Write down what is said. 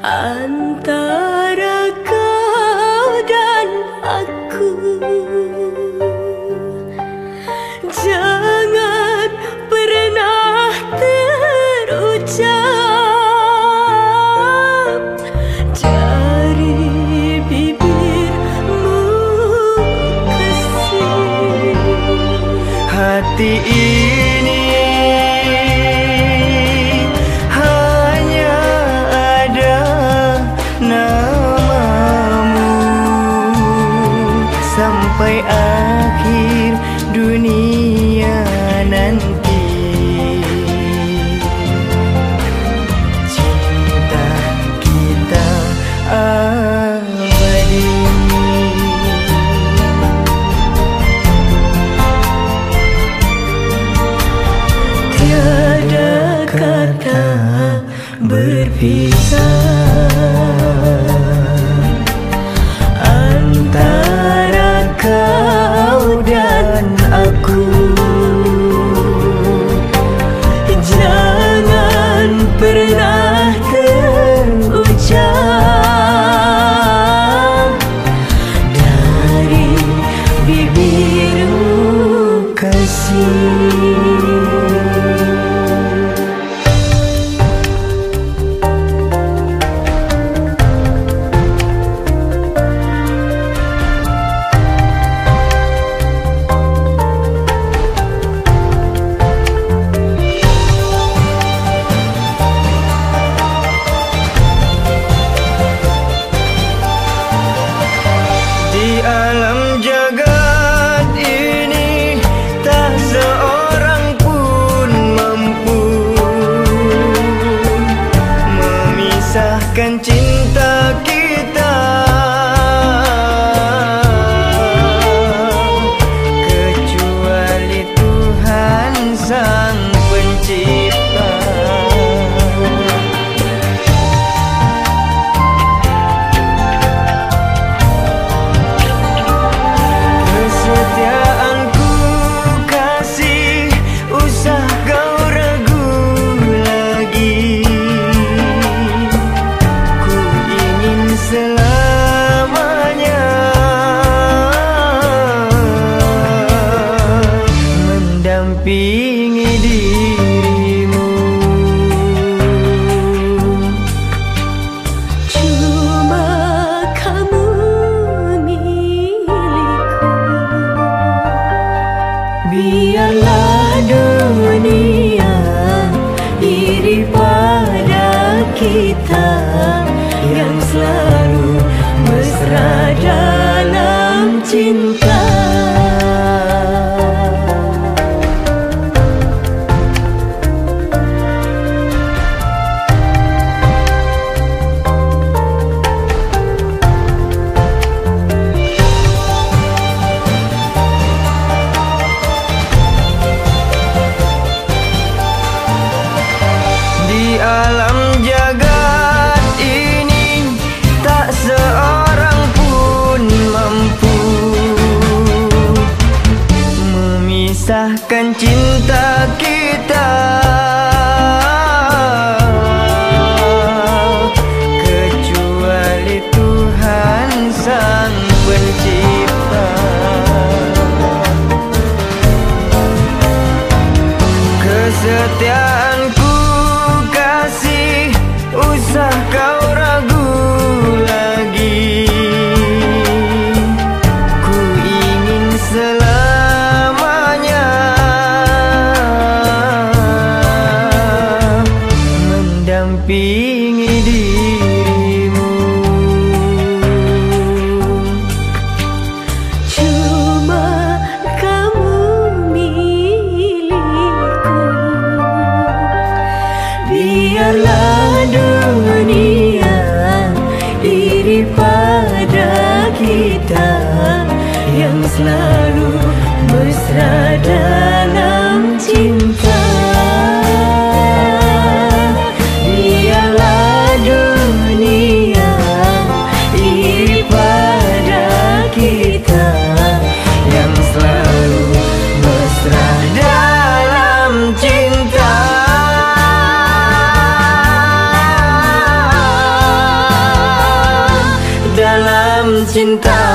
antara kau dan aku. Jangan pernah terucap. Dari bibirmu kasih Hati ini sampai akhir dunia nanti. Cinta kita abadi. Tiada kata berpisah Mendampingi dirimu. Cuma kamu milikku. Biarlah dunia iri pada kita Yang selalu mesra dalam cinta cinta Mendampingi dirimu. Cuma kamu milikku. Biarlah dunia iri pada kita Yang selalu 听到